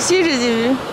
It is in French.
Si, je les.